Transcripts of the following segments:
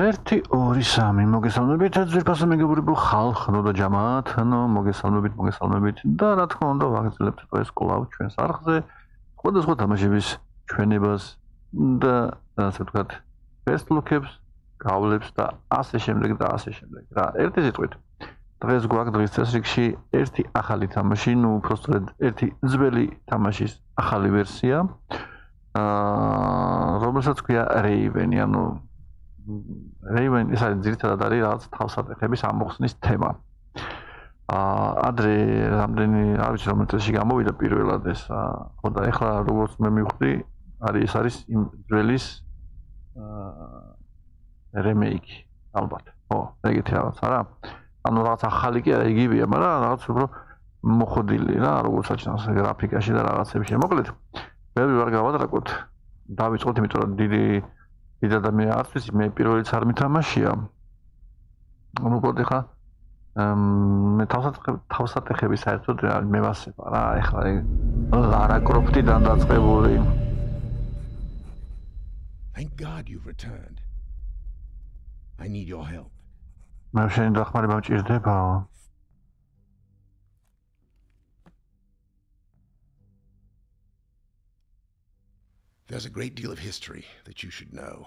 1 2 3 მოგესალმებით ძვირფასო მეგობრებო ხალხო და ჯამათნო მოგესალმებით მოგესალმებით. და რა თქმა უნდა ვაგრძელებთ ეს კლავ ჩვენს არხზე. სხვადასხვა თამაშების ჩვენებას და ასე ვთქვათ looks გავლებს და ასე შემდეგ და ასე შემდეგ. რა ერთი სიტყვით. დღეს გვაქვს დღის წესრიგში ერთი ახალი თამაში ნუ უბრალოდ ერთი ძველი თამაშის ახალი ვერსია. აა რომელსაც ქვია Raven ანუ Raven ის არის ძირითადად არის რაღაც თავსატეხების ამოხსნის თემა. აა ადრე რამდენი არ ვიცი რომ წელში გამოვიდა პირველად ეს ხო და ეხლა როგორც მე მივხვდი არის ეს არის იმ ძველის აა რემეიკი ალბათ. ხო, ეგეთი რაღაც არა? ანუ რაღაც ახალი კი არა იგივეა, მაგრამ რაღაც უფრო მოხდილი რა, როგორც აჩნს გრაფიკაში და რაღაცებში. მოკლედ, მე ვარ გავადრაკოთ. დავიწყოთ, იმიტომ რომ დიდი დიდ ადამიანი არც მე პირველიც არ მითამაშია. ანუ უბრალოდ ხა მე თავსat თავსატეხები საერთოდ მე ვასება რა ეხლა ლარა კროფტიდან დაწყებული Thank God you've returned. I need your help. მე შენ დახმარება მჭირდებაო. There's a great deal of history that you should know,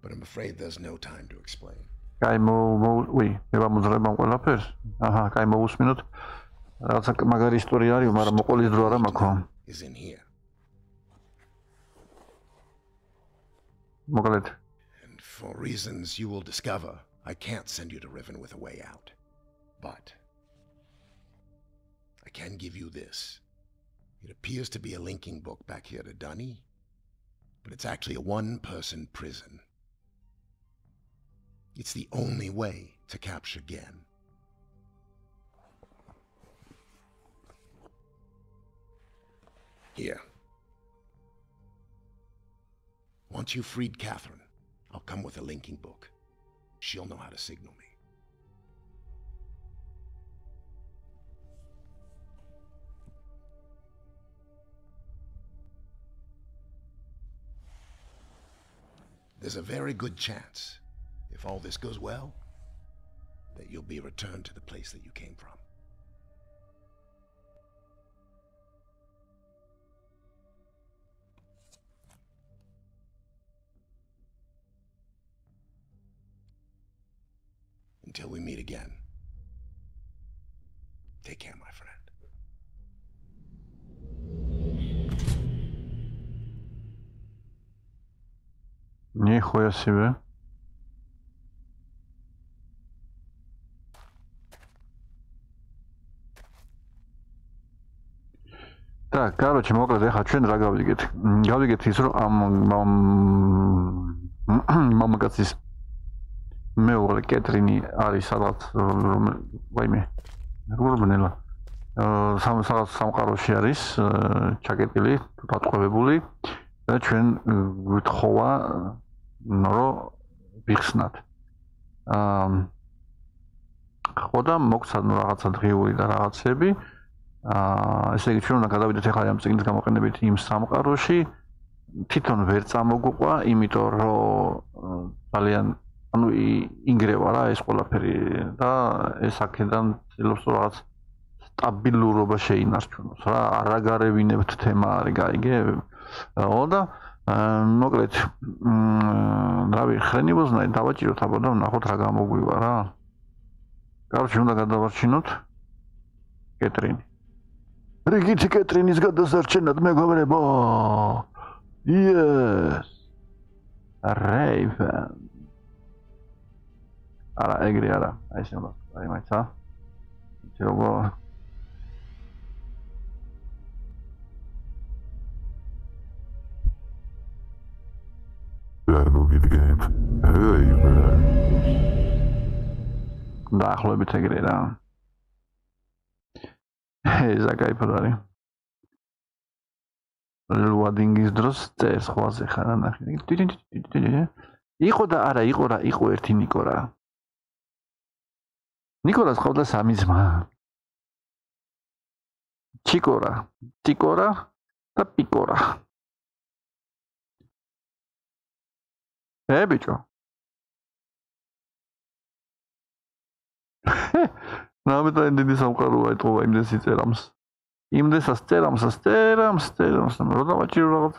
but I'm afraid there's no time to explain. Kaimo, uy, llevamos la pues. Aha, Kaimo, un minuto. Raza magar historiario, maramokol is droramako. Is in here. Mogalet. And for reasons you will discover, I can't send you to Riven with a way out. But I can give you this. It appears to be a linking book back here to Dunny, but it's actually a one-person prison. It's the only way to capture Gen. Here. Once you've freed Catherine, I'll come with a linking book. She'll know how to signal me. There's a very good chance, if all this goes well, that you'll be returned to the place that you came from. Until we meet again. Take care, my friend. Нихуя себе. Так, короче, მოკლედ ახლა ჩვენ რა გავიგეთ? გავიგეთ ის რომ ამ მამაკაცის მეორე კეტრინი არის სადღაც ვაიმე რუბნელა აა სამ სადღაც სამყაროში არის ჩაკეტილი, დატყვევებული და ჩვენ გვითხოვა ნორო ვიხსნათ. აა ხო და მოგცად რაღაცა დღიური და რაღაცები. აა ესე იგი ჩვენ უნდა გადავიდეთ ახლა ამ წიგნის გამოყენებით იმ სამყაროში. თვითონ ვერ წამოგუყვა, იმიტომ რომ ძალიან ანუ ინგრევა რა ეს ყველაფერი და ეს აქედან ცდილობს რაღაც სტაბილურობა შეინარჩუნოს რა. არაგარევინებთ თემა არის, გაიგე? ო და მოკლედ რავი ხრენი ვოზნაი დავაჭიროთ აბა და ნახოთ რა გამოგვივა რა. კარჩი უნდა გადავარჩინოთ? კეტრინი. რიგითი კეტრინის გადასარჩენად მეგობრებო. Yes. Raven. არა ეგრე არა აი უნდა აი მაიცა ისე როგორ ვიდგეთ. აი მე. დაახლოებით ეგრე რა. ეს აკაიფრარი. ლოადინგის დროს წეს ხვაზე ხარ ნახე. იყო და არა იყო რა, იყო ერთი ნიკო რა. ნიკოლას ყავდა სამი ძმა. ჩიკორა, ტიკორა და პიკორა. მე ბიჭო. რამეთანი დიდი სამყაროა ეთყობა იმდეს იწერამს. იმდესას წერამს წერამს წერამს რა დავაჭირო რაღაც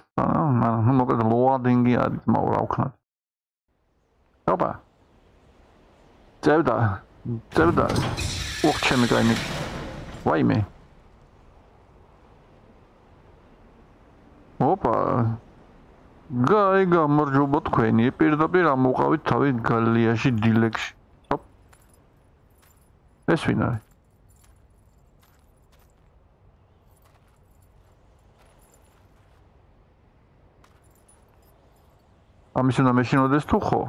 ну მოკლედ ლოადინგი არის მაგრამ რა ვქნათ. ოპა წევდა წევდა. ოხ ჩემი კაიმე ვაიმე. ოპა. გაი გამარჯობა თქვენი. პირდაპირ ამოყავით თავი გალიაში დილექსში. ოპ. ეს ვინ არის? ამის უნდა მეშინოდეს თუ ხო?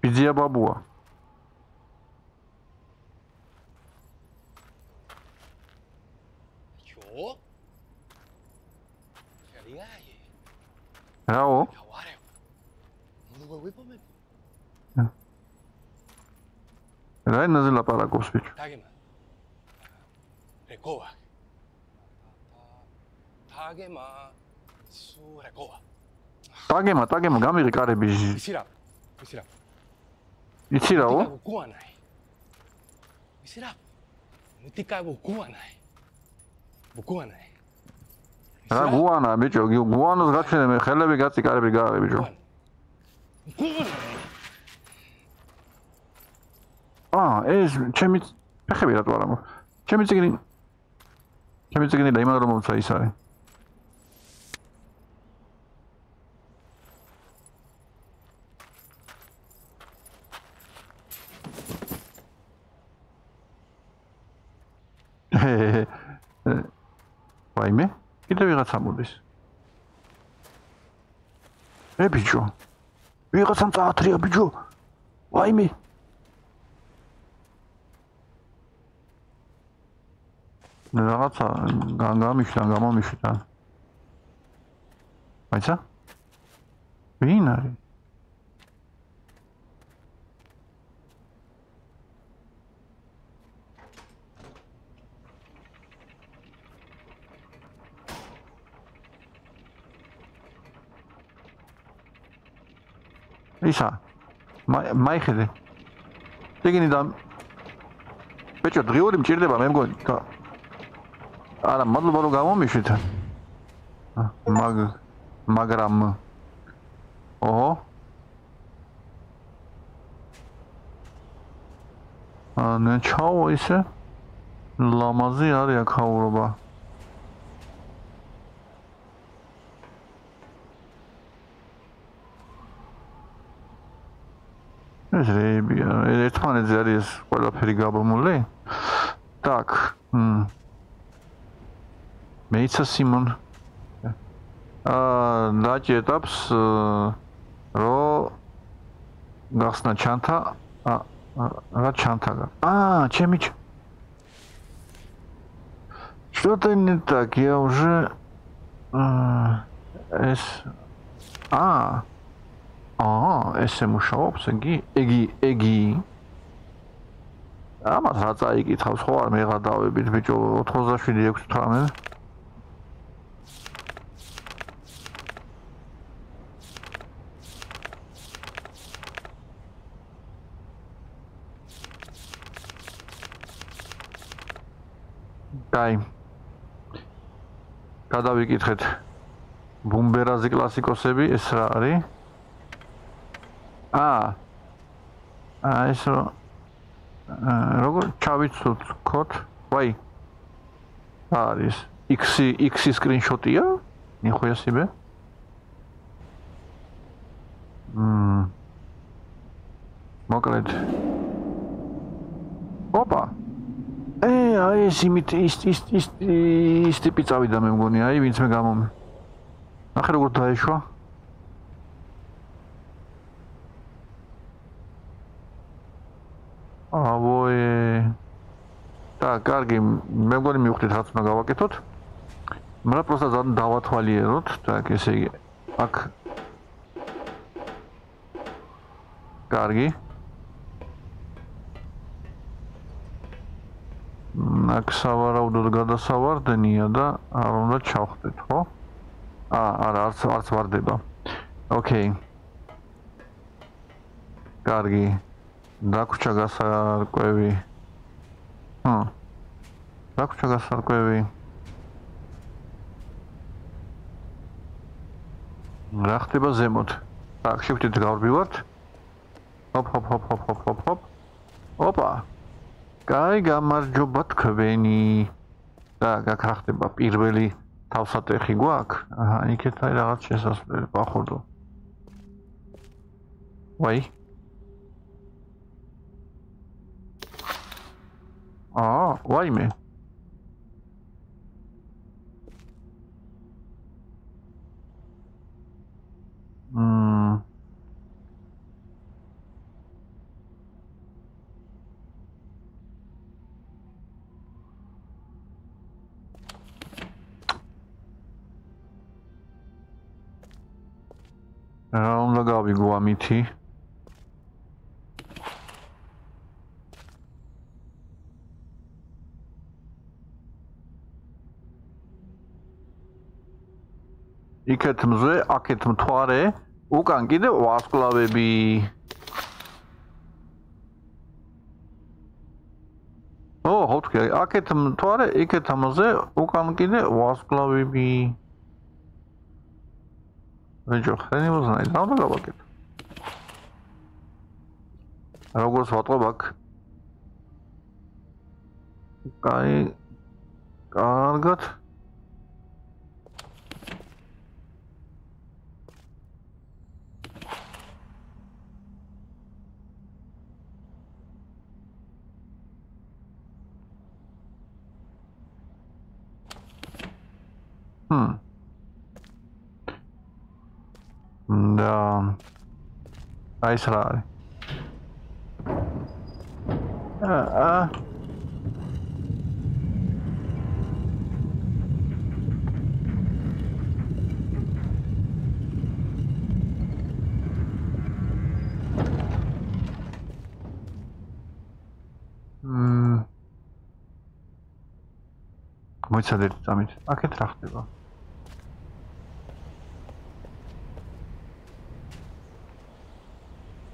ბიძია ბაბუა. რაო? გავარე. ნუ ვიპომე. რა ენაზე ლაპარაკობს ბიჭო? დაგემა. რეკოა. დაგემა. სუ რეკოა. დაგემა, დაგემა, გამიღი კარები. იცი რა? იცი რა? იცი რაო? გუანაი. იცი რა? გუანა ბიჭო, გუანოს გაჩენე მე ხელები გაწი კარები გააღე ბიჭო. აა, ეს ჩემი ფეხები რატო არა? ჩემი ციგნი ჩემი ციგნი და იმან რომ მომცა ის არის. ვაიმე, კიდე ვიღაცა მოდის. ე ბიჭო. ვიღაცამ წაათრია ბიჭო. ვაიმე. რაღაცა გამიშლა, გამომიშლა. მაიცა? ვინ არის? ისა მაიხედე. ეგენი და ბეჭო დღიური მჭირდება მე მგონი და არა მადლობა რომ გამომიშვით მაგ მაგრამ. ოჰო. ანა ჩაო ისე. ლამაზი არის აქაურობა ეს რეებია ერთმანეთზე არის ყველაფერი გაბმული так მ მეიცა სიმონ აა დაჭი ეტაპს რო გახსნა ჩანთა რა ჩანთა აა ჩემი что-то не так я уже ეს აა აა, ესე მუშაობს, იგი, იგი, იგი. ამას რა წაიკითხავს ხო არ მეღადავებით ბიჭო 87-6-18. დაი. გადავიკითხეთ. ბუმბერაზი კლასიკოსები ეს რა არის? აა აა ეს როგორ? ჩავიცოთ კოდ ვაი. არის? X x სკრინშოტია ნიხოია სიბე? მმ. მოკლედ. ოპა. ე აი ეს იმით ის ის ის ის ტიპი წავიდა მე მგონი აი ვინც მე გამომი ახლა როგორ დაეშვა ავოე და კარგი მე მგონი მივხვდით რაც უნდა გავაკეთოთ. მაგრამ პროსტა ზან დავათვალიეროთ. და ესე იგი აქ. კარგი. აქ სავარაუდოდ გადასავარდნია და არ უნდა ჩავხდეთ ხო? აა არა არც არც ვარდება. ოკეი. კარგი. დაგვრჩა გასარკვევი. ჰა. დაგვრჩა გასარკვევი. რა ხდება ზემოთ? აქ შევხვდით გავრბივართ. ჰოპ ჰოპ ჰოპ ჰოპ ჰოპ ჰოპ ჰოპ. ოპა. კაი გამარჯობა თქვენი. და რა ხდება პირველი თავსატეხი გვაქვს? აჰა, იქეთ აი რაღაც შესასვლელი პახოვდო. ვაი. აა, ვაი მე. მმ რა უნდა იქეთ მზე, აქეთ მთვარე, უკან კიდე ვარსკვლავები. ო, ხოთქი, აქეთ მთვარე, იქეთ მზე, უკან კიდე ვარსკვლავები. ვიჯო, ხენი მოზნაი, რა უნდა გავაკეთო? როგორ ვატყობ აქ? კაი. კარგად. Ai sarà. Ah, ah. მმ მოიცადეთ წამით. აქეთ რა ხდება?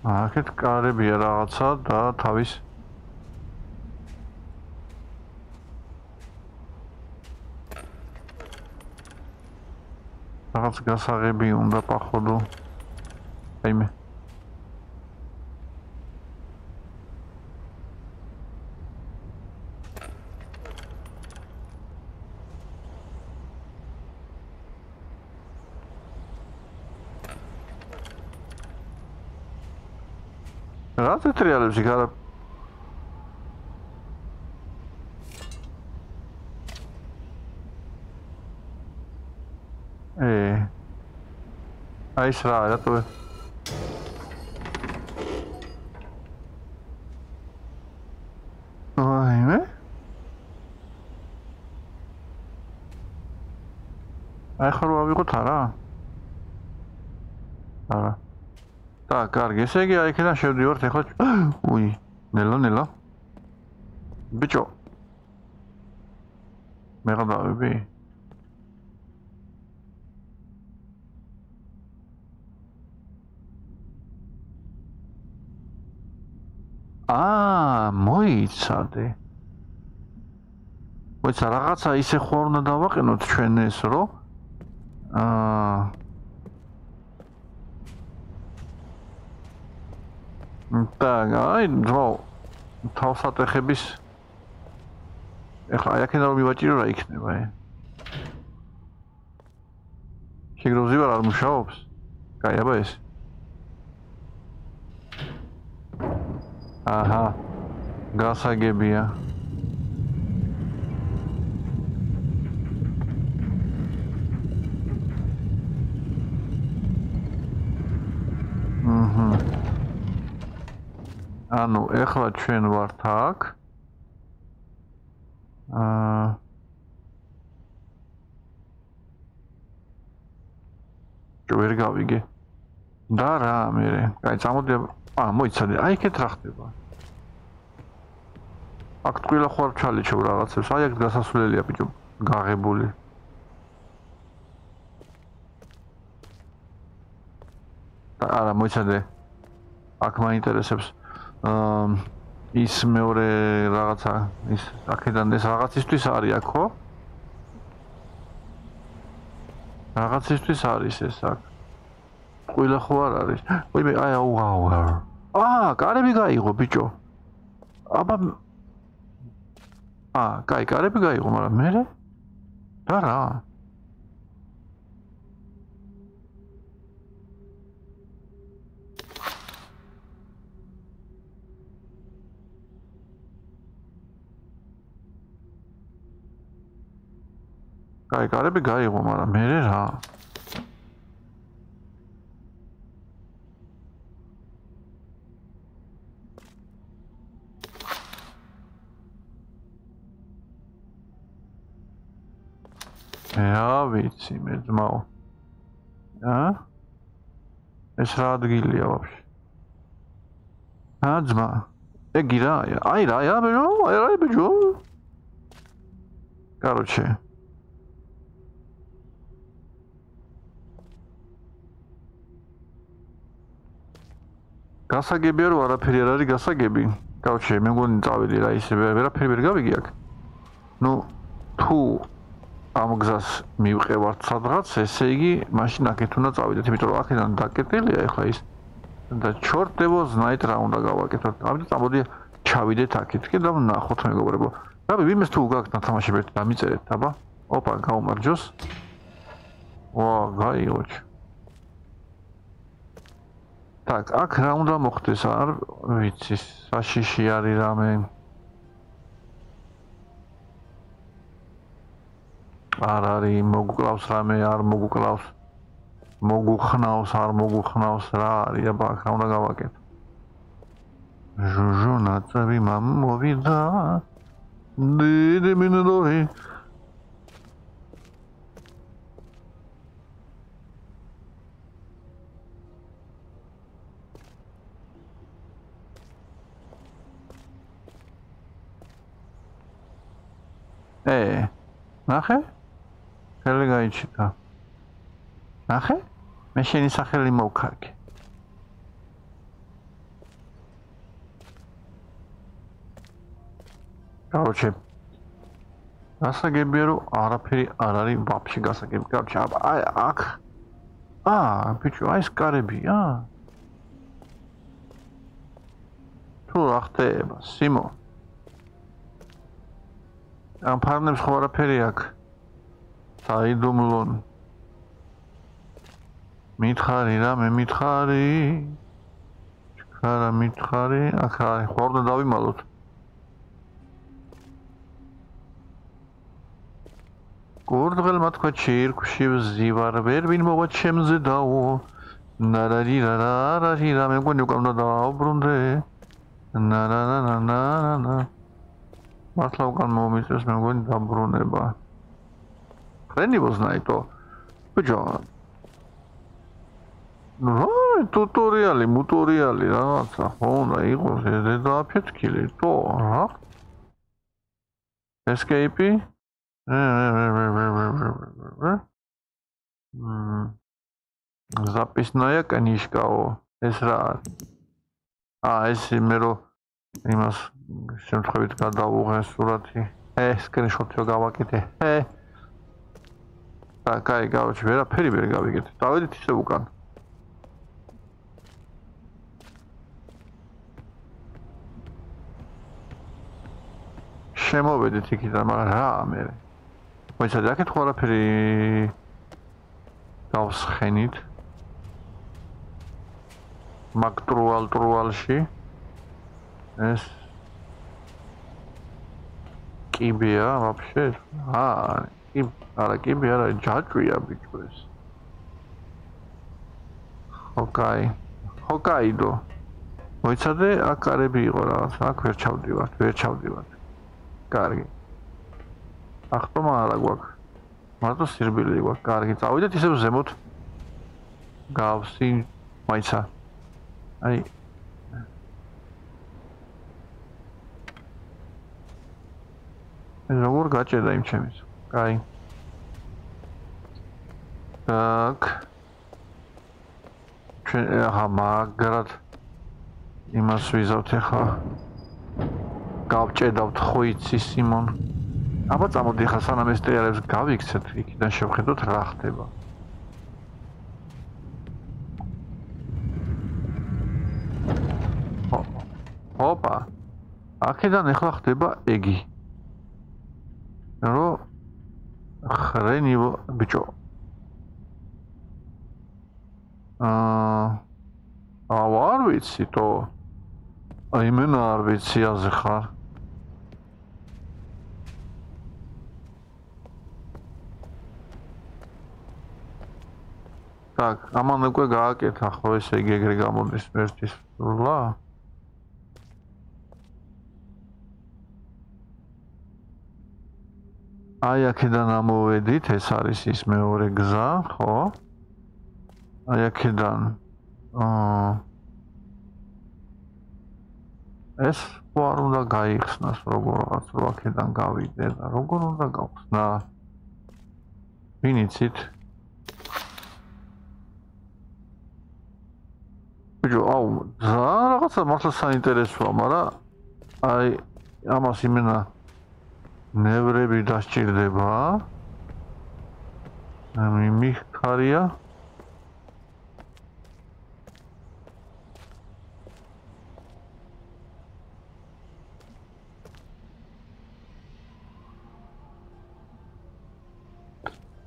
აქეთ კარებია რაღაცა და თავის რაღაც გასაღები უნდა პახოვდო. აი მე რა თეთრიალებს იქ არა ე აი ეს რა რატო აი მე აი ხარ ვავიღოთ არა არა და კარგი, ესე იგი აი იქიდან შევდივართ ახლა. უი, ნელა, ნელა. ბიჭო. მე გადავები. აა, მოიცადე. მოიცა რაღაცა ისე ხო უნდა დავაყენოთ ჩვენ ეს, რომ აა და აი დრო თავსატეხების ეხლა აი აქედან რომ მივაჭირო რა იქნება აი შეგროვზი ვარ არ მუშაობს? კაი აბა ეს. აჰა გასაგებია ანუ ეხლა ჩვენ ვართ აქ. აა ვერ გავიგე. და რა მე აი წამოდი აა მოიცადე. აი ეგეთ რა ხდება. აქ ტყუილა ხوار ჩალიჩევ რაღაცებს. აი აქ გასასვლელია ბიჭო გაღებული. და არა მოიცადე. აქ მაინტერესებს. ის მეორე რაღაცა ის აქედან ეს რაღაცისთვის არის აქ ხო? რაღაცისთვის არის ეს აქ. ყვილა ხო არ არის? ვაიმე, აი აუ აუ. აა, კარები გაიღო ბიჭო. აბა აა, კაი, კარები გაიღო, მაგრამ მე რა რა? კაი, კარები გაიღო, მაგრამ მე რა? რა ვიცი მე ძმაო. ა? ეს რა ადგილია ვაფშე? ა ძმა. ეგი რა? აი რა, აი რა, აი რა, ბიჭო. короче გასაგებია რომ არაფერი არ არის გასაგები. კაუჩი, მე მგონი წავიდი რა ისე ვერაფერი ვერ გავიგი აქ. ნუ თუ ამ გზას მივყევართ სადღაც, ესე იგი, მაშინ აქეთ უნდა წავიდეთ, იმიტომ რომ აქედან დაკეტილია ეხლა ის და ჩორტებო ზნაით რა უნდა გავაკეთოთ. ამიტომ წამოდი ჩავიდეთ აქეთ კი და ვნახოთ მეგობრებო. რა ვიცი, იმეს თუ გაქვთ ნათამაშები ერთ დამიწერეთ, აბა. ოპა, გაუმარჯოს. ვა, გაიოჩ. так, აქ რა უნდა მოხდეს, არ ვიცი, საშიში არის რამე. არ არის, მოგკლავს რამე, არ მოგკლავს. მოგუხნავს, არ მოგუხნავს, რა არის, აბა აქ რა უნდა გავაკეთო? ჟუჟუ ნაცები მამ მოვიდა. დი დი ე ნახე. ხელი გაიჩიტა ნახე. მე შენი სახელი მოვქარგე კაუჩე გასაგებია რომ არაფერი არ არის ვაფშე გასაგები. კაუჩე აი აქ. აა ბიჭო აი ეს კარებია თუ რა ხდება სიმო? ამ ფარნებს ხო არაფერი აქვს საიდუმლონ. მითხარი რა მე მითხარი? ჩქარა მითხარი? აქ არის ხო უნდა დავიმალოთ. გურდღელმა თქვა ჩირკში ვზივარ ვერ ვინ მოვა ჩემზე დაო ნარარი რარარი რა მე მგონი უკან უნდა დააუბრუნდე ნარანანა მართლა უკან მომიწევს მე მგონი დაბრუნება ხრენი ვოზნაიტო ბიჭო ნუ ტუტორიალი მუტორიალი რაღაცა ხო უნდა იყოს ეს დააფეთქილი თო რა escape записная книжкао ეს რა აა ეს მე რო იმას შემთხვევით გადავუღე სურათი. ე, სკრინშოტი გავაკეთე. ე. და კაი, გავჩი, ვერაფერი ვერ გავიგეთ. დავედით ისე უკან. შემოვედით იქიდან, მაგრამ რა მე. მოიცადე, აქეთ ხო არაფერი გავსხენით. მაგტრუალ ტრუალში. ეს კიბია ვაფშე? აა, კი, არა კიბი არა, ჯაჭვია ბიჭო ეს. ოკაი. ოკაიდო. მოიცადე, აქ კარები იყო რაღაც, აქ ვერ ჩავდივართ, ვერ ჩავდივართ. კარგი. ახტომა არა გვაქვს. მარტო სირბილი გვაქვს. კარგი, წავიდეთ ისევ ზემოთ. გავსი, მაიცა. აი, როგორ გაჭედა იმ ჩემის? კაი. так. ჩვენ ახლა მაგრად იმას ვიზავთ ახლა. გავჭედავთ ხოიცი სიმონ. აბა წამოდი ახლა სანამ ეს ტრიალებს გავიქცეთ, იქიდან შევხედოთ რა ხდება. ოპა. აქედან ახლა ხდება ეგი. რო ხრენი ბიჭო. აა აა არ ვიცი თო. აი მე არ ვიცი აზე ხარ. так, ამან უკვე გააკეთა ხო ესე იგი ეგრე გამოდის ერთის სრულა? აი აქედან ამოვედით, ეს არის ის მეორე გზა, ხო? აი აქედან აა ეს ვარ უნდა გაიხსნას როგორღაც რო აქედან გავიდე და როგორ უნდა გავხსნა? ვინიცით? ბიჭო, აუ, ზა რაღაცა მართლა საინტერესოა, მაგრამ აი ამას იმენა ნევრები დასჭირდება. ამი მიხარია.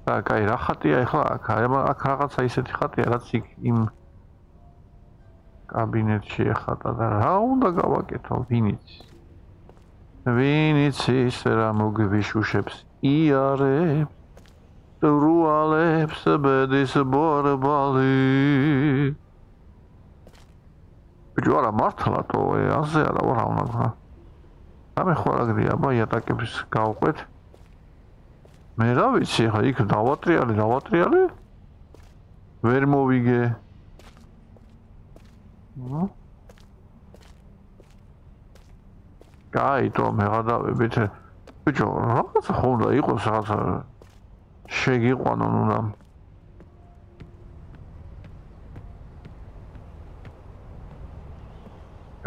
და კაი, რა ხატია ახლა აქ? აქ რაღაცა ისეთი ხატია, რაც იქ იმ კაბინეტში ეხატა და რა უნდა გავაკეთო, ვინიც? ვინ იცის რა მოგვიშუშებს იარე რუალებს ბედის ბორბალი. ბიჭო არა მართლა თო ასე არა ვარ ამალა ამე ხო აგრია აბა იატაკებს გავყვეთ. მე რა ვიცი ხა იქ დავატრიალე დავატრიალე ვერ მოვიგე. ну კაი, თო მე გადავებით. ბიჭო, რაღაცა ხონდა იყოს რაღაცა შეგიყვანონ უნდა.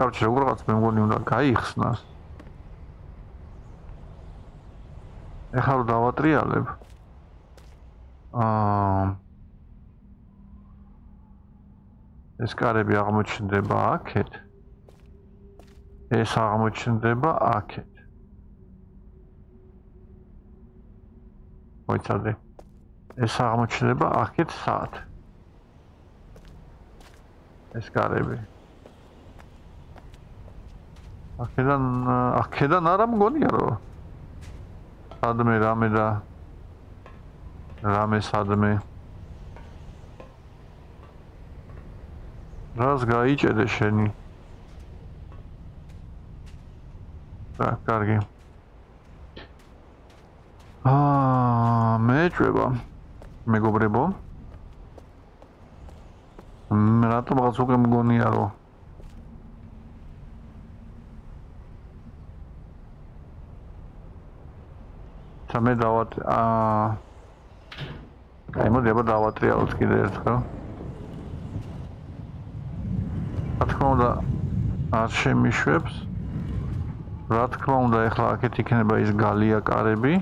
კარჩე, რაღაც მე მგონი უნდა გაიხსნას. ეხლა რომ დავატრიალებ. აა ეს კარები აღმოჩნდება აქეთ. ეს აღმოჩნდება აქეთ. მოიცადე. ეს აღმოჩნდება აქეთ საათ. ეს კარები. აქედან აქედან არა მგონია რომ სადმე რამე და რამე სადმე რას გაიჭედე შენი? და კარგი. აა მეჭება მეგობრებო. მე რატომ რაღაც უკვე მგონია რომ თამე დავათ აა აი მოდი აბა დავატრიალოთ კიდე ერთხელ. რა თქმა უნდა არ შემიშვებს. რა თქმა უნდა ეხლა აქეთ იქნება ის გალია კარები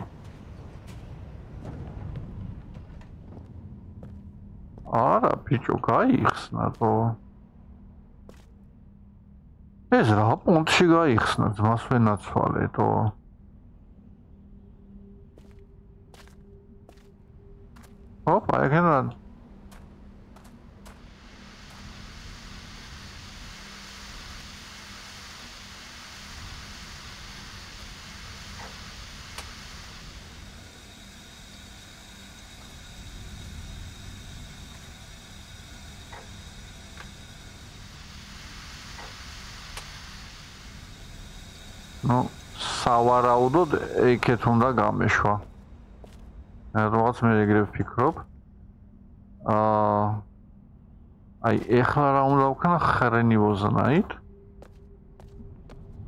არა ბიჭო გაიხსნა თო ეს რა პონტში გაიხსნა ძმას ვენაცვალე თო ოპა ეგენად ну სავარაუდოდ ეკეთ უნდა გამეშვა რაღაც მე ეგრე ვფიქრობ აა აი ეხლა რა უნდა ვქნა ხრენი ვოზნაით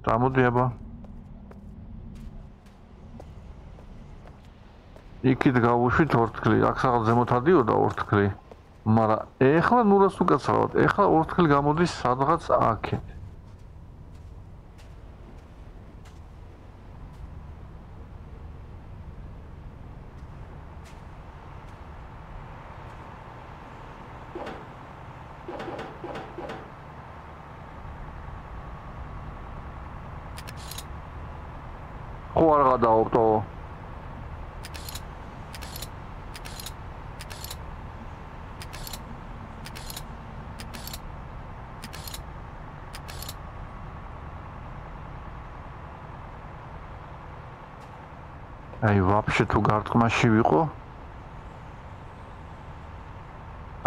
დამოდი აბა იქით გავუშვით ორთქლი აქ რაღაც ზემოთ ადიოდა ორთქლი მაგრამ ეხლა ნურას უკაცრავად ეხლა ორთქლი გამოდის სადღაც აქეთ ხო არ გადაობტო აი ვაფშე თუ გარტყმაში ვიყო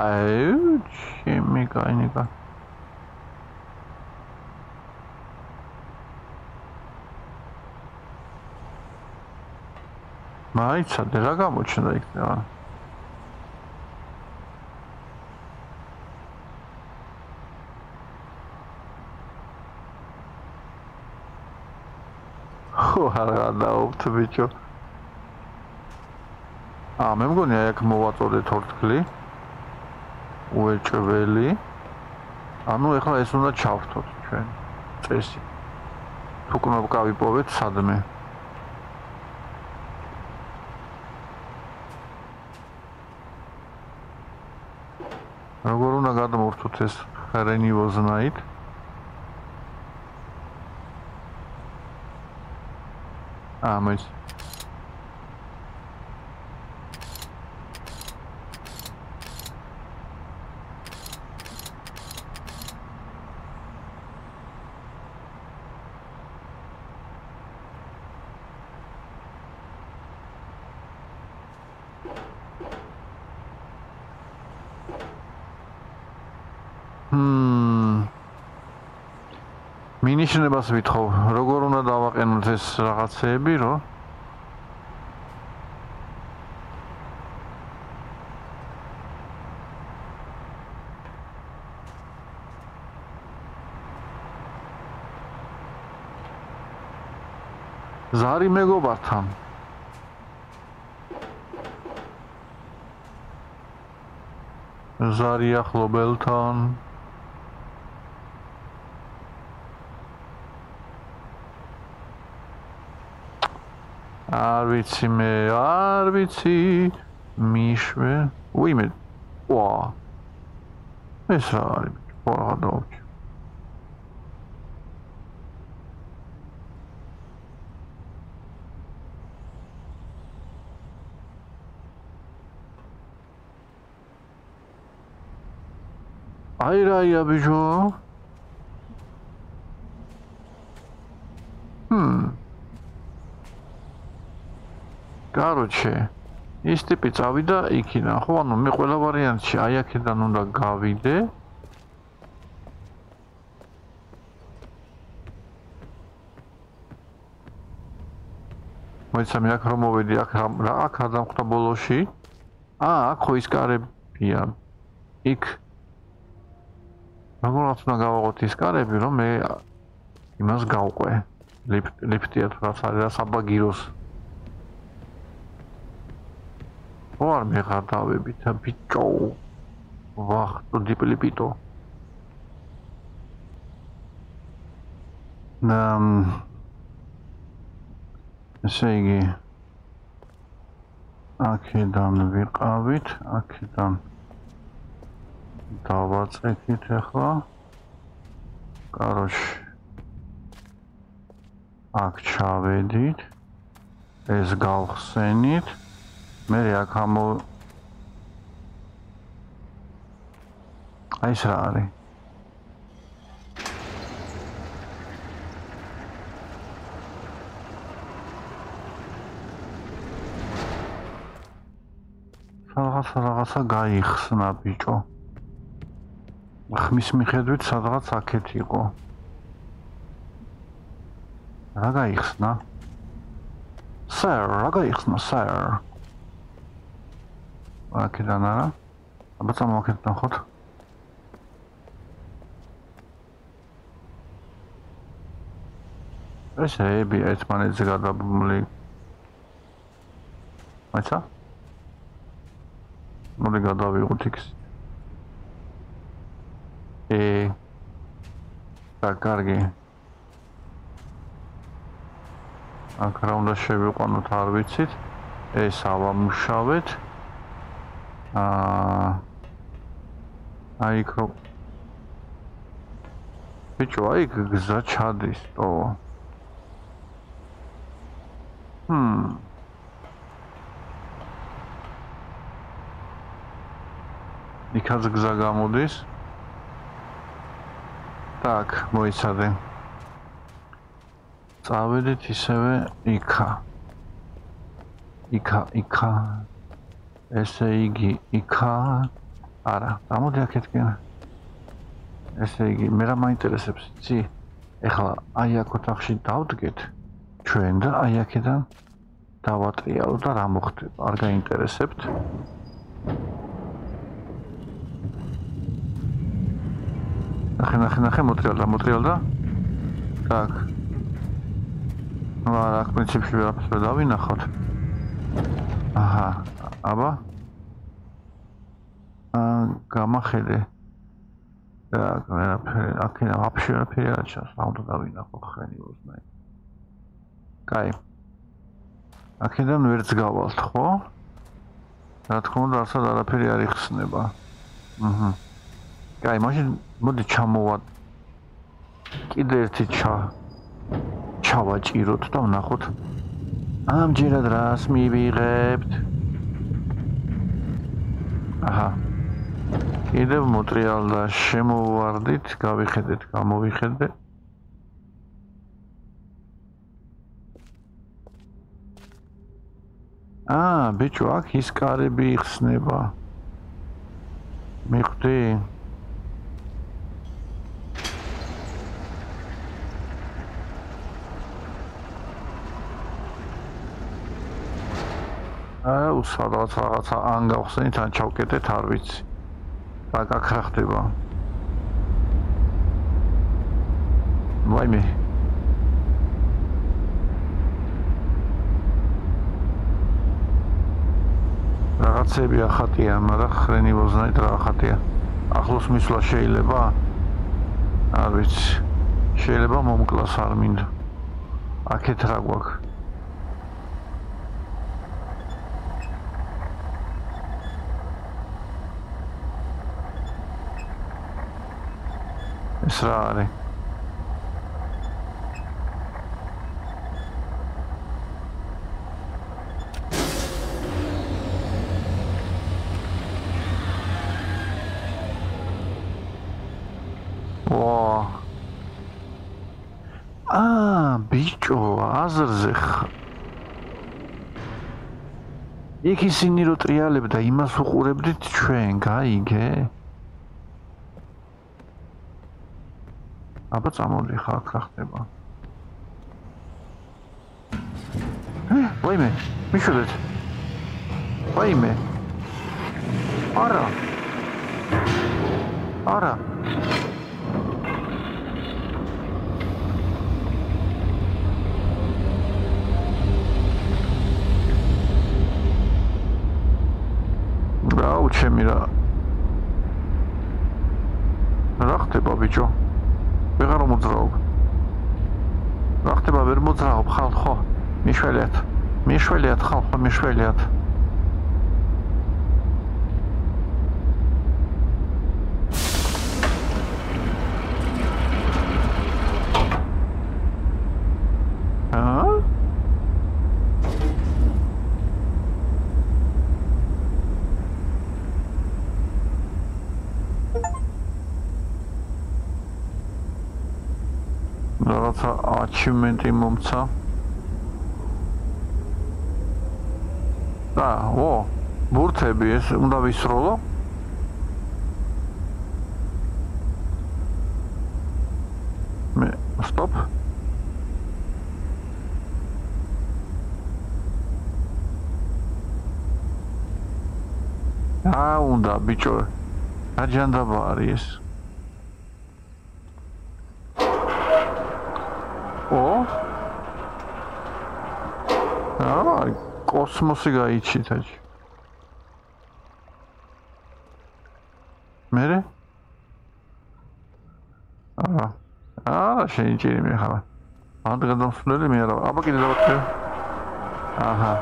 აი ჩემი კაინიკა მაიცადე რა გამოჩნდა იქ? რა ხო არა დაუთ ბიჭო. აა მე მგონი აი აქ მოვაწოდეთ ორთქლი უეჭველი ანუ ეხლა ეს უნდა ჩავთოთ ჩვენ. წესი. თუ კნოპკა ვიპოვეთ სადმე. როგორ უნდა გადმოვრთოთ ეს ხერენი ვოზნაით მინიშნებას ვითხოვ, როგორ უნდა დავაყენოთ ეს რაღაცეები, რომ ზარი მეგობართან. ზარი ახლობელთან არ ვიცი მე, არ ვიცი. მიშვე. უიმე. ვა. ეს რა არის? პორა დავჭი. აი რა ია კაროჩე ის ტიპი წავიდა იქიდან. ხო ანუ მე ყველა ვარიანტში აი აქედან უნდა გავიდე. მოიცა მე აქ რომ მოვედი აქ რა აქ არ დამხვდა ბოლოში. აა აქ ხო ის კარებია. იქ. როგორ უნდა გავაღოთ ის კარები რომ მე იმას გავყვე. ლიფტია თუ რაც არის რა საბაგიროს ხო არ მეღარ დავებით ბიჭო ვახ თუ დიპლიპიტო ნამ ესე იგი აქედან ვიყავით აქედან დავაწექით ახლა. კაროშ აქ ჩავედით ეს გავხსენით მე აქ ამო აი რა არის? რაღაცა რაღაცა გაიხსნა ბიჭო ხმის მიხედვით სადღაც აქეთ იყო. რა გაიხსნა? სერ რა გაიხსნა სერ აქედან არა. აბა წამოვაკეთოთ ნახოთ. ეს ეები ერთმანეთზე გადაბმული. მაცა? მოდი გადავიღოთ იქ. ე და კარგი. აქ რა უნდა შევიყვანოთ არ ვიცით. ეს ავამუშავეთ. აა აი იქ რო ბიჭო აი გზა ჩადის თო ჰმ იქაც გზა გამოდის так მოიცადე წავედით ისევე იქა იქა იქა ესე იგი იქა არა გამოდი აქეთკენ ესე იგი მე რა მაინტერესებს იცი ეხლა აი აქ ოთახში დავდგეთ ჩვენ და აი აქედან დავატრიალო და რა მოხდება არ გაინტერესებთ ნახე ნახე ნახე მოტრიალდა მოტრიალდა так ну а в принципе ვერაფერს ვერ დავინახოთ აჰა აბა აა გამახედე так ვერაფერი აქ вообще ვერაფერი არ ჩანს რა უნდა დავინახო ხრენი უზნაი კაი აქედან ვერც გავალთ ხო რა თქმა უნდა ასად არაფერი არ იხსნება აჰა კაი მაშინ მოდი ჩამოვა კიდე ერთი ჩა ჩავაჭიროთ და ვნახოთ ამჯერად რას მივიღებთ აჰა. კიდევ მოტრიალ და შემოვარდით გავიხედეთ გამოვიხედეთ აა ბიჭო აქ ის კარები იხსნება. მიხვდი აა უსადაც რაღაცა ან გავხსენით ან ჩავკეტეთ არ ვიცი. რა გაქრა ხდება ვაიმე რაღაცები ახატია მაგრამ ხრენი ვოზნაით რა ახატია? ახლოს მისვლა შეიძლება? არ ვიცი. შეიძლება მომკლას არ მინდა. აქეთ რა გვაქვს ეს რა არის? აა, ბიჭო, აზრზე ხ. იქ ისინი რო ტრიალებდა, იმას უყურებდით ჩვენ, გაიგე? აბა წამოდი ხა აქ რა ხდება ვაიმე მიშულეთ ვაიმე არა. არა. რაუ ჩემი რა? რა ხდება ბიჭო ვეღარ მოძრაობ. რა ხდება ვერ მოძრაობ ხალხო? მიშველიათ. მიშველიათ ხალხო, მიშველიათ. Achievement-ი მომცა. და, ო, ბურთები ეს უნდა ვისროლო? მე, სტოპ. აა, უნდა ბიჭო. აჯანდაბა არის ეს. კოსმოსი გაიჩით აჩი მერე? აა არა შეიძლება მე ხარ ან გადამსვლელი მე არა აბა კიდე დავაკეთე. აჰა.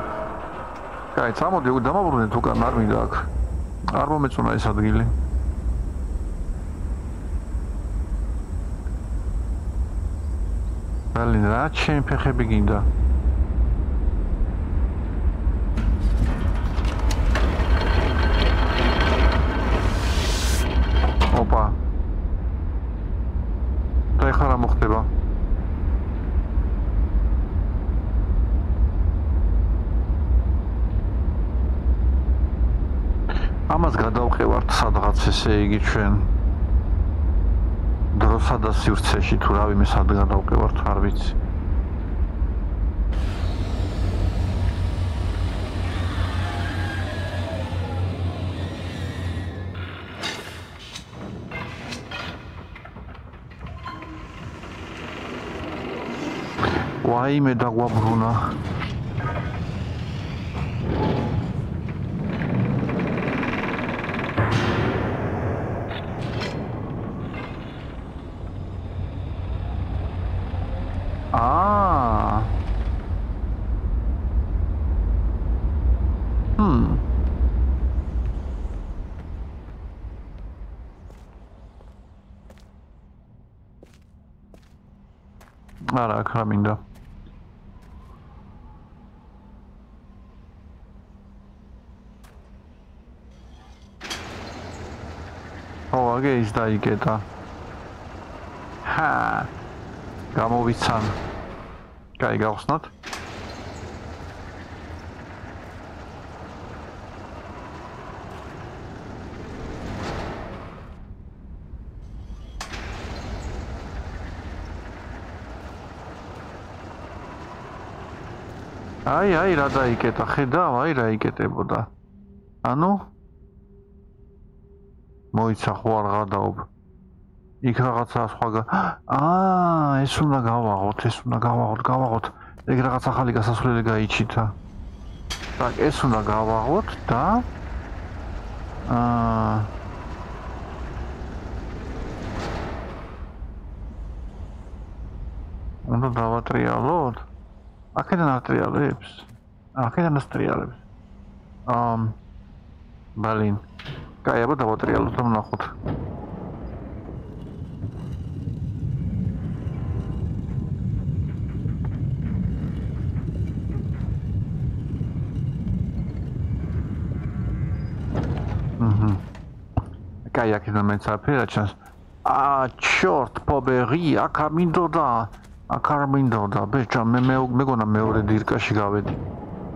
კაი წამოდი დამაბრუნეთ უკან არ მინდა აქ. არ მომეწონა ეს ადგილი. ძალიან რა ჩემი ფეხები გინდა? ესე იგი ჩვენ დროსა და სივრცეში თუ რავიმე სად გადავყევართ არ ვიცი. ვაიმე დაგვაბრუნა აა ჰმ არა, ხა მინდა. ო, აგე ის დაიკეტა. ჰა. გამოვიცან. კაი, გავხსნათ. აი, აი, რა დაიკეტა, ხედავ, აი რა იკეტებოდა. ანუ მოიცა ხო არ გადაობ. იქ რაღაცა სხვა აა, ეს უნდა გავაღოთ, ეს უნდა გავაღოთ, გავაღოთ. ეგ რაღაც ახალი გასასვლელი გაიჩითა. так, ეს უნდა გავაღოთ და აა უნდა დავატრიალოთ? აქედან ატრიალებს? აქედან ატრიალებს. ამ ბალინ. კაი, აბა დავატრიალოთ და ვნახოთ. აჰა. კაი, აქედან მეც აფერა ჩანს. აა, ჩორტ, პობერი, აქ ამინდოდა. აქ არ მინდოდა ბეჭა მე მე მეგონა მეორე დირკაში გავედი.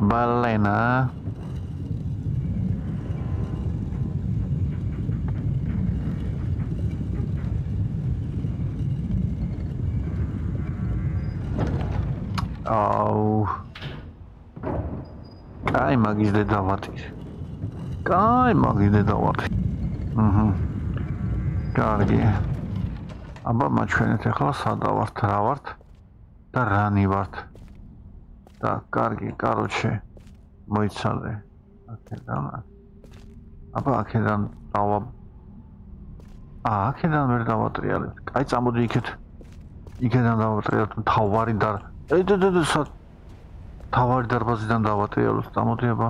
ბალენა. აუ. კაი მაგის დედავატი კაი მაგის დედავატი აჰა. კარგი. აბა მაჩვენეთ ახლა სადა ვართ რა ვართ და რანი ვართ. და კარგი კაროჩე მოიცადე. აქედან აბა აქედან დავა ა აქედან ვერ დავატრიალებ. აი წამოდი იქეთ. იქედან დავატრიალებ თავარი და ედედე სა თავარი დარბაზიდან დავატრიალებ წამოდი აბა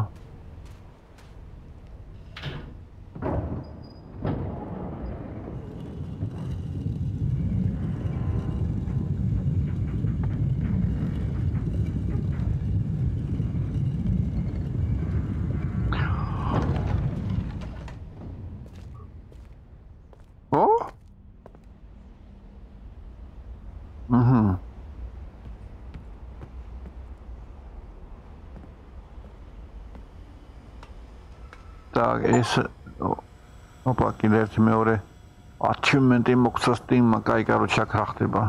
და ეს ოპა კიდე ერთი მეორე achievement-ი მოგცა Steam-მა, კაი, კაროჩე, აქ რა ხდება?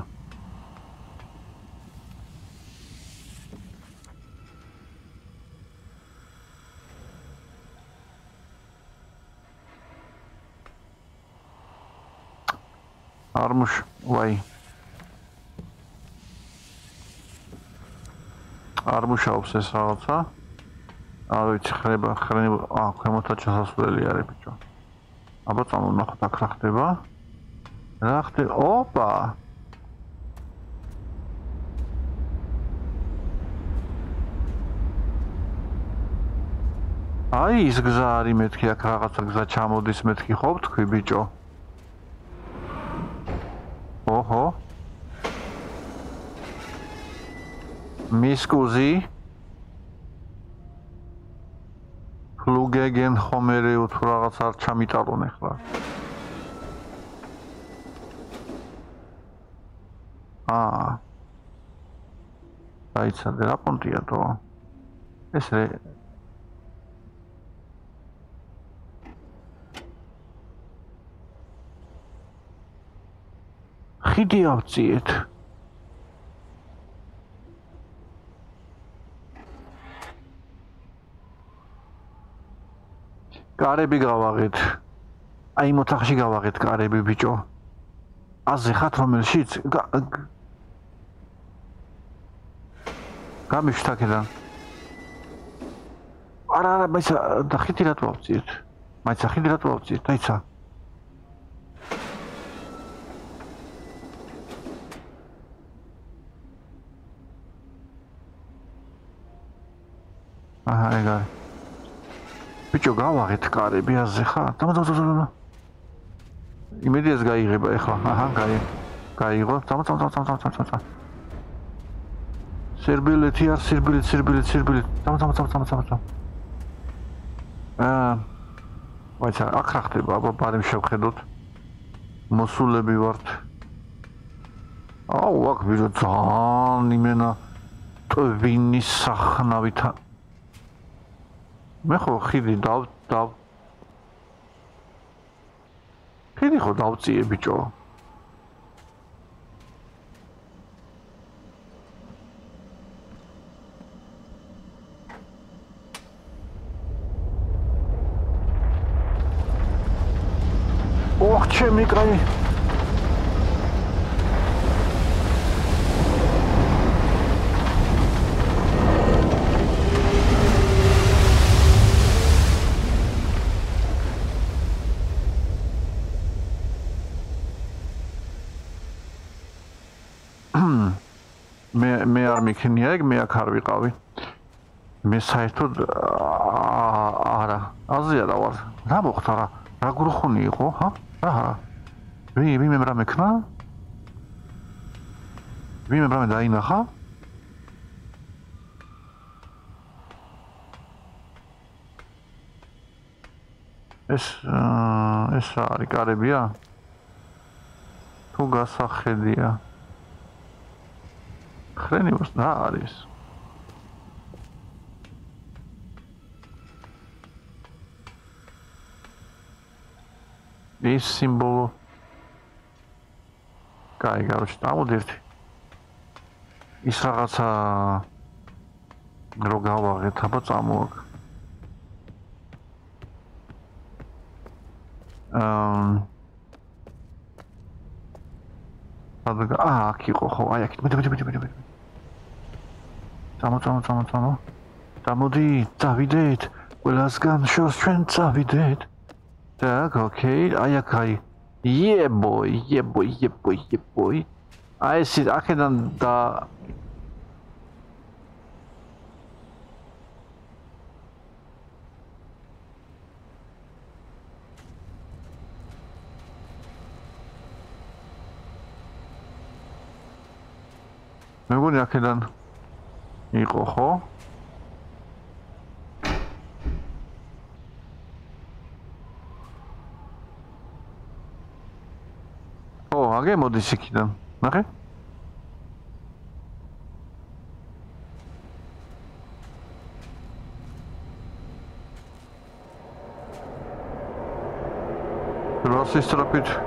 არმუშ, ვაი. არმუშავს ეს რაღაცა? არ ვიცი ხრება ხრება აა ქვემოთა ჩასასვლელი არის ბიჭო. აბა წამონახოთ აქ რა ხდება. რა ხდება? ოპა! აი ის გზა არის მეთქი აქ რაღაცა გზა ჩამოდის მეთქი ხო თქვი ბიჭო? ოჰო. მისკუზი ფლუგეგენ ხომერი თუ რაღაც არ ჩამიტარონ ახლა აა დაიცადე რა პონტია თო? ეს რე ხიდი ავწიეთ კარები გავაღეთ. აი მოთახში გავაღეთ კარები ბიჭო. აზე ხათ რომელშიც გამიშთ აქედან არა არა მაიცა და ხიდი რატო ავწიეთ მაიცა ხიდი რატო ავწიეთ დაიცა აჰა ეგა ბიჭო გავაღეთ კარები აზე ხა. დამოწოდო იმედიას გაიღება ეხლა. აჰა გაი გაიღო. დამოწოდო სერბილეთი არ სერბილი სერბილი სერბილი დამოწოდო აა ვაიცა აქ რა ხდება? აბა ბარემ შევხედოთ. მოსულები ვართ. აუ აქ ვირო ძალიან იმენა ტვინის სახნავითა მე ხო ხიდი დავ დავ ხიდი ხო დავწიე ბიჭო ოხ ჩემი კაი მე მე არ მიქნია ეგ მე აქ არ ვიყავი. მე საერთოდ არა. აზია რა ვარ. რა მოხდა რა? რა გრუხუნი იყო ჰა? რა ვი ვი მე რა მექნა ვი მე რა მე დაინახა? ეს ეს არის? კარებია? თუ გასახედია ხრენიოს რა არის? ეს სიმბოლო კაი, გარჩ დამოდერთი. ის რაღაცა რო გავაღეთ, აბა წამოაგ. აა სადღა აა აქ იყო ხო აი აქ Czemu, czemu, czemu, czemu? Czemu did, David did. Will has gun, show strength, David did. Tak, okej, okay. a jakaj? Yeah boy, yeah boy, yeah boy, yeah boy. I sit, I can da... Na gut, ja, okay, dann. იყო ხო? ო, აგე მოდის იქიდან. ნახე? როსის ტრაპით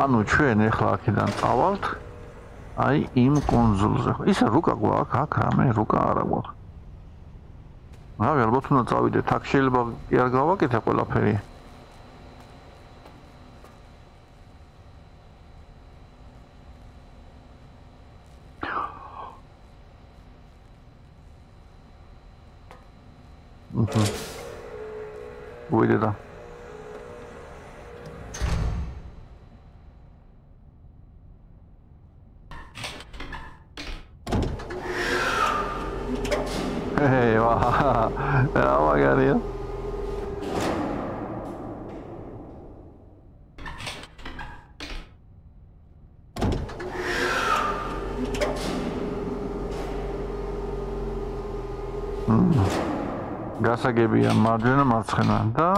ანუ ჩვენ ახლა აქედან წავალთ აი იმ კონზულზე. ისა რუკა გვაქვს აქ რამე რუკა არა გვაქვს. რავი ალბათ უნდა წავიდეთ აქ შეიძლება კი არ გავაკეთე ყველაფერი. აჰა. ვიდეო ეე ვა რა მაგარია გასაგებია მარჯვენა მარცხენა და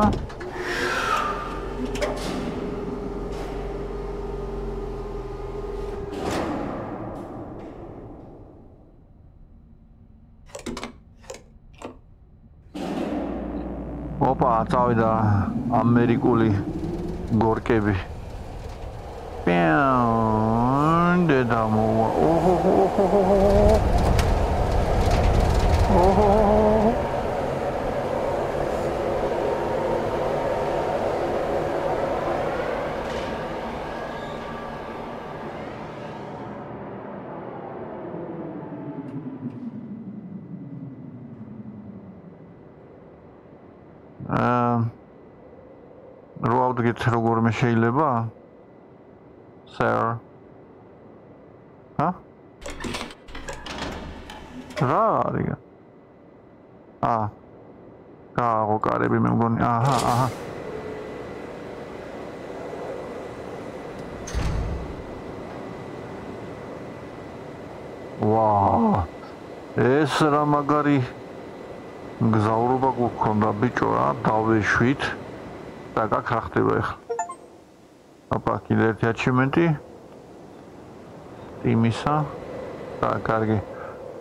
ოპა, წავიდა ამერიკული გორკები. პიუნ და მოვა. ოჰო ოჰო ოჰო. ოჰო. აა ავდგეთ როგორმე შეიძლება? sir. ჰა? რა არის? აა. გააღო კარები მე მგონი. აჰა, აჰა. ვა! ეს რა მაგარი გზაურობა გქონდა ბიჭო რა დავეშვით გაქ რა ხდება ახლა აპა კიდე ერთი აჩიმენტი იმისა და კარგი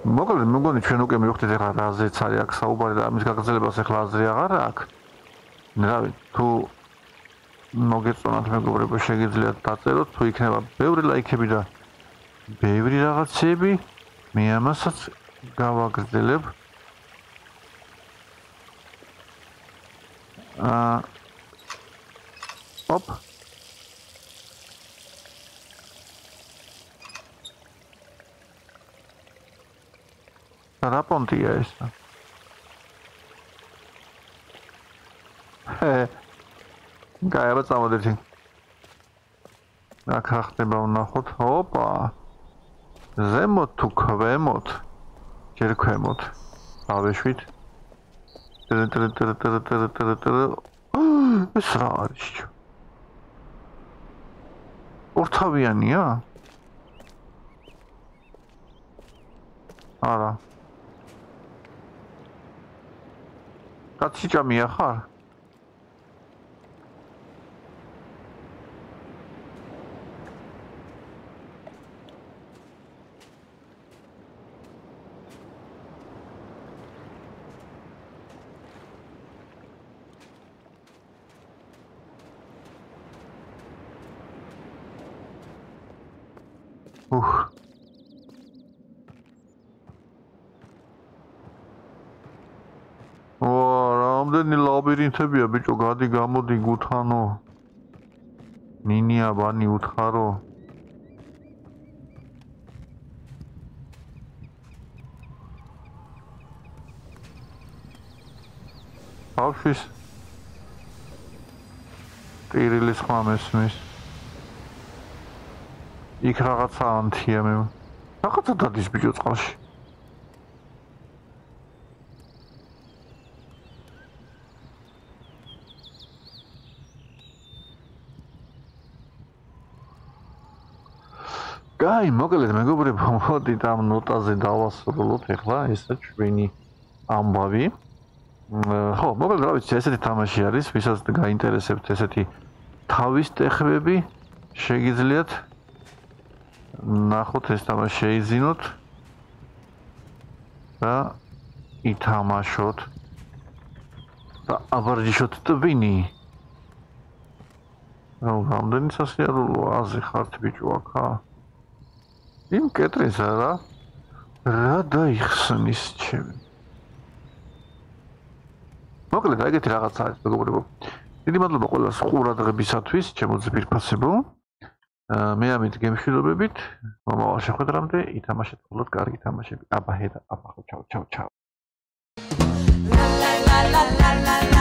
მოკლედ მეგონი ჩვენ უკვე მივხვდით ახლა რაზეც არის აქ საუბარი და ამის გაგრძელებას ახლა აზრი აღარ აქვს რავი თუ მოგეწონათ მეგობრებო შეგიძლიათ დაწეროთ თუ იქნება ბევრი ლაიქები და ბევრი რაღაცები მე ამასაც გავაგრძელებ აა ოპ რა პონტია ეს? ჰე გაიარა წამოდეთი. აქ ხდება ვნახოთ. ოპა. ზემოთ თუ ქვემოთ? ჯერ ქვემოთ. ავეშვით. ეს რა არის? ორთავიანია? არა. კაცი ჭამია ხარ? უხ ო ლაბირინთებია ბიჭო გადი გამოდი გუთანო ნინია ბანი უთხარო ავშის ტირილის ხმამესმის იქ რაღაცა ანთია მე. რაღაცა დადის ბიჭო წყალში. გაი, მოკლედ მეგობრებო, მოდით ამ ნოტაზე დავასრულოთ ახლა ესა ჩვენი ამბავი. ხო, მოკლედ რა ვიცი, ესეთი თამაში არის, ვისაც გაინტერესებთ ესეთი თავის ტექნები, შეგიძლიათ ნახოთ ეს თამა შეიძინოთ და ითამაშოთ. და აბარჯიშოთ ტვინი რა რამდენი სასიარულო აზი ხართ ბიჭო აქა იმ კეტრეს არა რა დაიხსნის ჩემი? მოკლედ ეგეთი რაღაცა არის მეგობრებო. დიდი მადლობა ყველას ყურადღებისათვის ჩემო ძვირფასებო. მე ამით გემშვიდობებით. მომავალ შეხვედრამდე ითამაშეთ მხოლოდ კარგი თამაშები. აბა ჰედა აბა ჩაო ჩაო ჩაო. ლა ლა ლა ლა ლა